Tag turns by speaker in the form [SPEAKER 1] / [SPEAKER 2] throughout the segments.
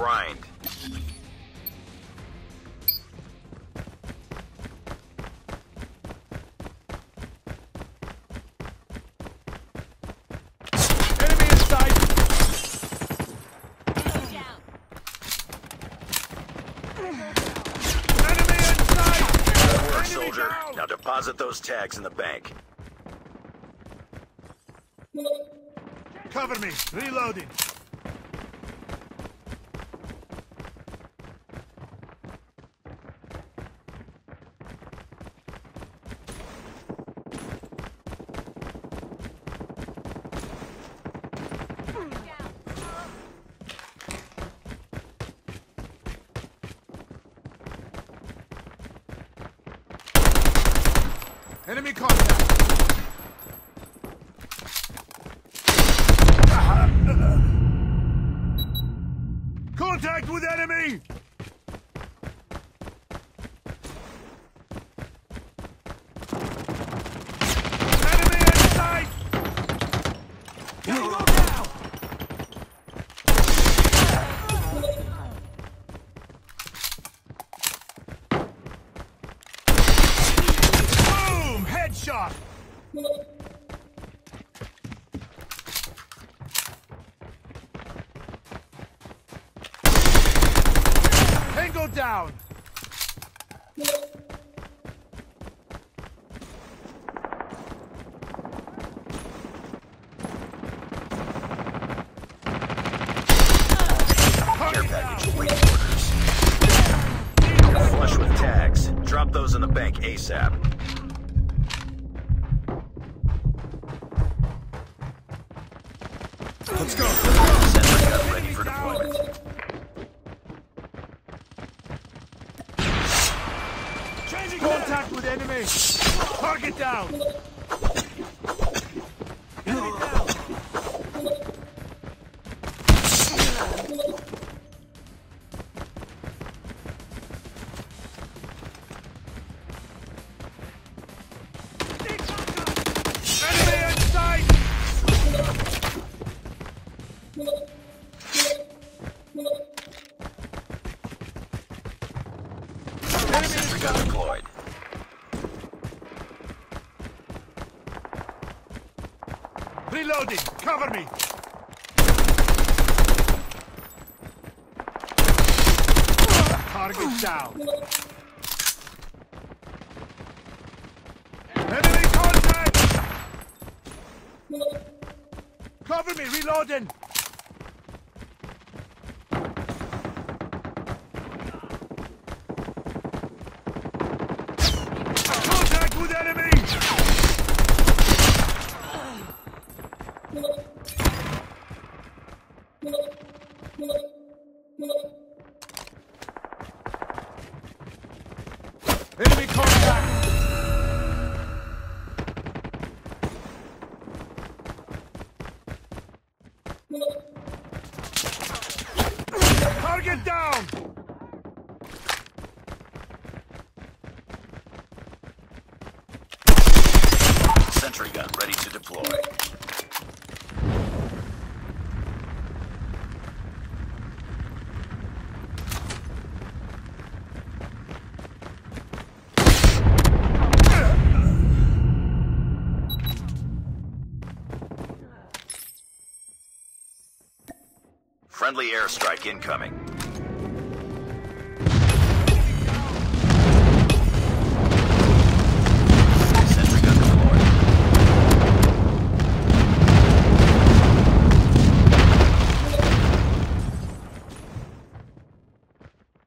[SPEAKER 1] grind.
[SPEAKER 2] Enemy in sight! Enemy in sight!
[SPEAKER 1] Good work,
[SPEAKER 2] Enemy
[SPEAKER 1] soldier.
[SPEAKER 2] down!
[SPEAKER 1] Now deposit those tags in the bank.
[SPEAKER 2] Cover me! Reloading! Enemy contact! Contact with enemy in sight! Go down! Boom! Headshot! Tango down!
[SPEAKER 1] Care package awaits orders. Flush with tags. Drop those in the bank ASAP.
[SPEAKER 2] Let's go! Enemy! Target down! Enemy in
[SPEAKER 1] deployed.
[SPEAKER 2] Reloading! Cover me! Target down! Enemy contact! Cover me! Reloading!
[SPEAKER 1] Sentry gun ready to deploy. Friendly airstrike incoming.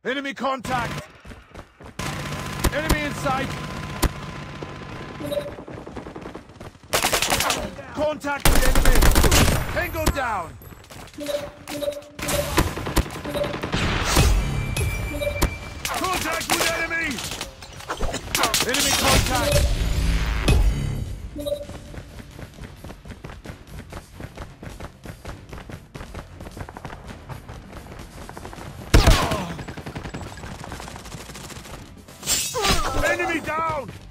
[SPEAKER 2] Enemy contact! Enemy in sight! Contact with enemy! Tango down! Contact with enemy! Enemy contact! Enemy down!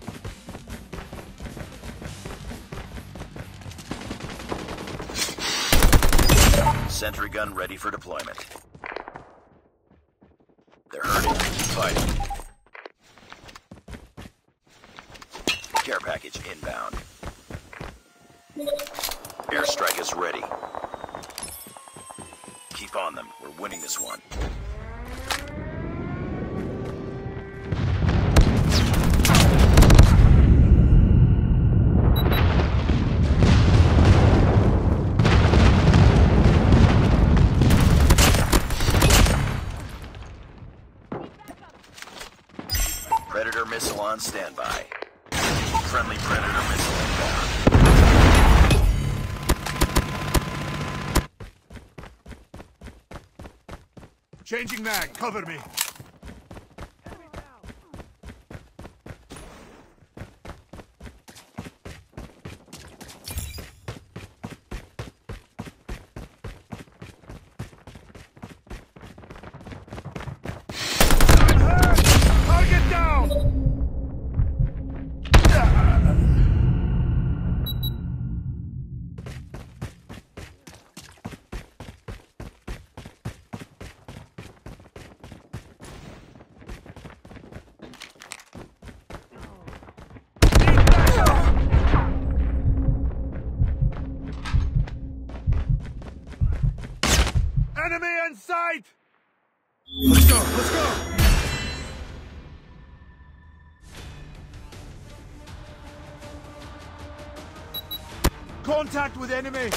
[SPEAKER 1] Sentry gun ready for deployment. They're hurting. Fighting. Care package inbound. Airstrike is ready. Keep on them. We're winning this one. Standby. Friendly Predator missile inbound.
[SPEAKER 2] Changing mag. Cover me. I'm hurt! Target down! In sight! Let's go, let's go! Contact with enemy!